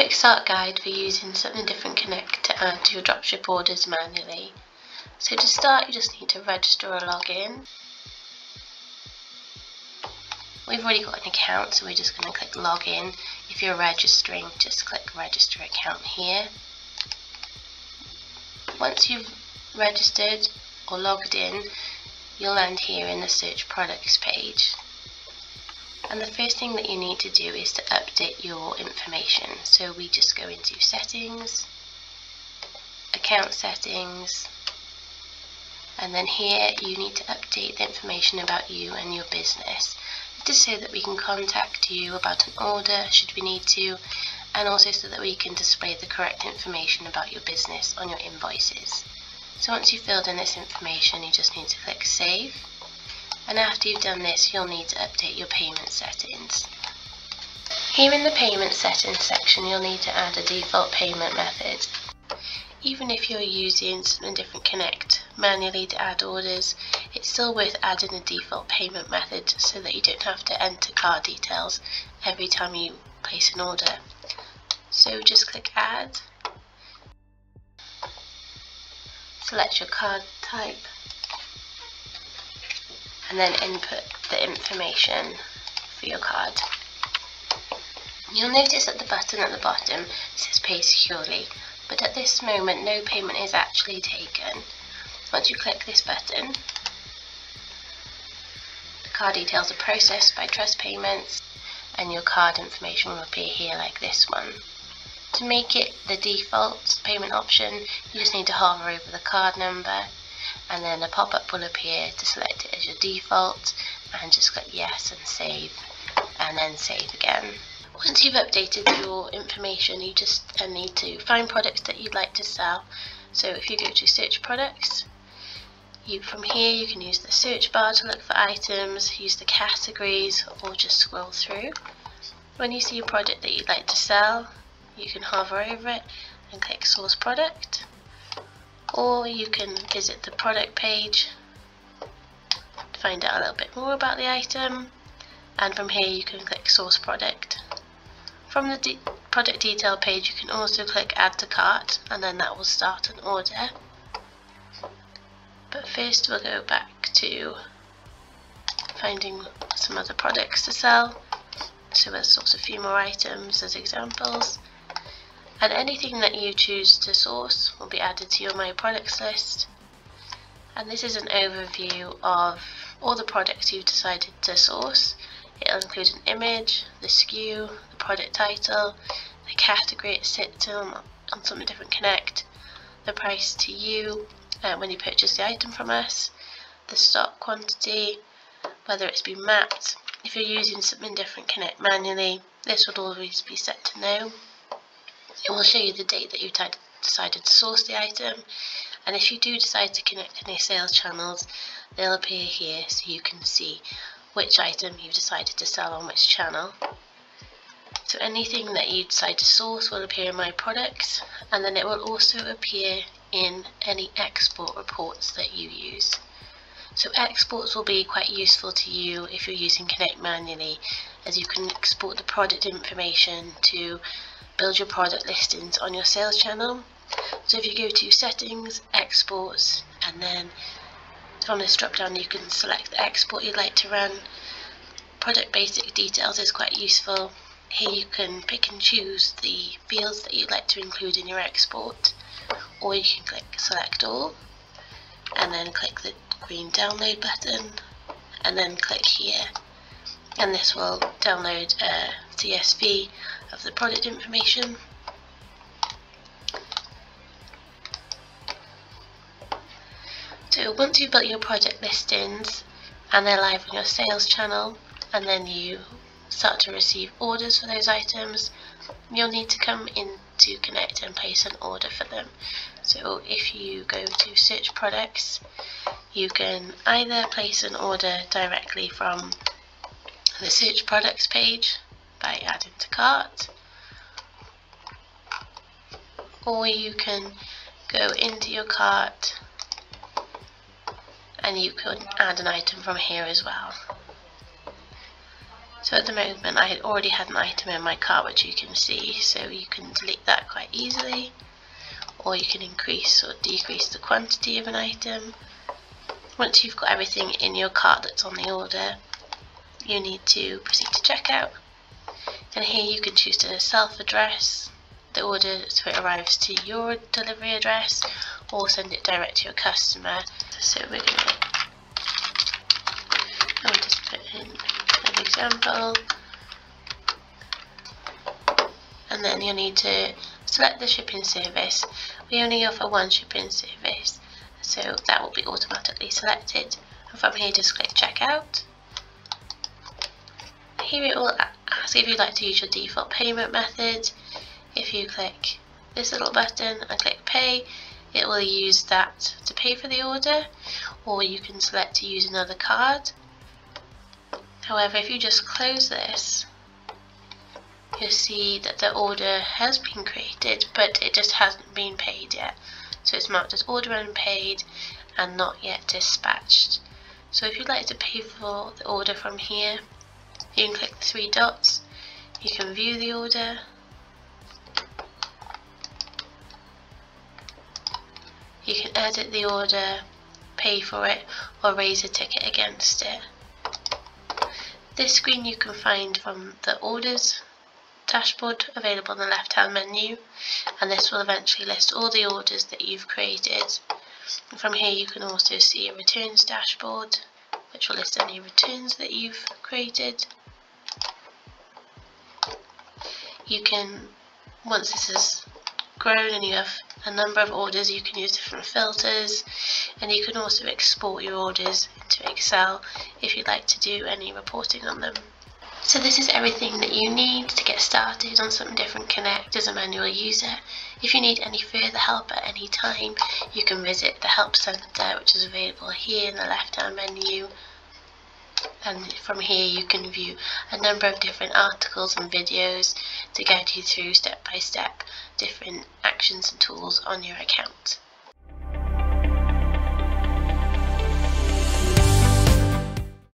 quick start guide for using something different connect to add to your dropship orders manually. So to start you just need to register or log in. We've already got an account so we're just going to click login. If you're registering just click register account here. Once you've registered or logged in you'll land here in the search products page and the first thing that you need to do is to update your information. So we just go into settings account settings and then here you need to update the information about you and your business. Just so that we can contact you about an order should we need to and also so that we can display the correct information about your business on your invoices. So once you've filled in this information you just need to click save and after you've done this you'll need to update your payment settings. Here in the payment settings section you'll need to add a default payment method. Even if you're using something different Connect manually to add orders, it's still worth adding a default payment method so that you don't have to enter card details every time you place an order. So just click add, select your card type and then input the information for your card. You'll notice that the button at the bottom says pay securely but at this moment no payment is actually taken. Once you click this button, the card details are processed by Trust Payments and your card information will appear here like this one. To make it the default payment option, you just need to hover over the card number and then a pop-up will appear to select it as your default and just click yes and save and then save again. Once you've updated your information, you just uh, need to find products that you'd like to sell. So if you go to search products, you from here you can use the search bar to look for items, use the categories or just scroll through. When you see a product that you'd like to sell, you can hover over it and click source product or you can visit the product page to find out a little bit more about the item and from here you can click source product from the de product detail page you can also click add to cart and then that will start an order. But first we'll go back to finding some other products to sell. So we'll source a few more items as examples. And anything that you choose to source will be added to your My Products list. And this is an overview of all the products you've decided to source It'll include an image, the SKU, the product title, the category it sits on, on something different connect, the price to you uh, when you purchase the item from us, the stock quantity, whether it's been mapped. If you're using something different connect manually, this would always be set to no. It will show you the date that you decided to source the item and if you do decide to connect any sales channels they'll appear here so you can see which item you've decided to sell on which channel. So anything that you decide to source will appear in my products and then it will also appear in any export reports that you use. So exports will be quite useful to you if you're using Connect manually as you can export the product information to build your product listings on your sales channel. So if you go to settings, exports and then on this drop down you can select the export you'd like to run. Product basic details is quite useful. Here you can pick and choose the fields that you'd like to include in your export or you can click select all and then click the green download button and then click here and this will download uh, a CSV of the product information So once you've built your project listings and they're live on your sales channel and then you start to receive orders for those items, you'll need to come in to Connect and place an order for them. So if you go to search products, you can either place an order directly from the search products page by adding to cart, or you can go into your cart and you can add an item from here as well. So at the moment I already had an item in my cart which you can see so you can delete that quite easily or you can increase or decrease the quantity of an item. Once you've got everything in your cart that's on the order you need to proceed to checkout and here you can choose to self-address the order so it arrives to your delivery address or send it direct to your customer. So we're going to just put in an example and then you'll need to select the shipping service. We only offer one shipping service so that will be automatically selected and from here just click checkout. Here it will ask if you'd like to use your default payment method. If you click this little button and click pay it will use that to pay for the order or you can select to use another card however if you just close this you'll see that the order has been created but it just hasn't been paid yet so it's marked as order unpaid and not yet dispatched so if you'd like to pay for the order from here you can click the three dots you can view the order You can edit the order, pay for it, or raise a ticket against it. This screen you can find from the orders dashboard available in the left hand menu and this will eventually list all the orders that you've created. From here you can also see a returns dashboard which will list any returns that you've created. You can, once this is grown and you have a number of orders you can use different filters and you can also export your orders into Excel if you'd like to do any reporting on them. So this is everything that you need to get started on Something Different Connect as a manual user. If you need any further help at any time, you can visit the Help Centre which is available here in the left hand menu and from here you can view a number of different articles and videos to guide you through step by step different actions and tools on your account.